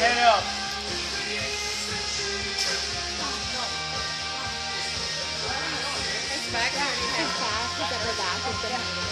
head up. It's back on your it's back.